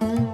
Mm-hmm.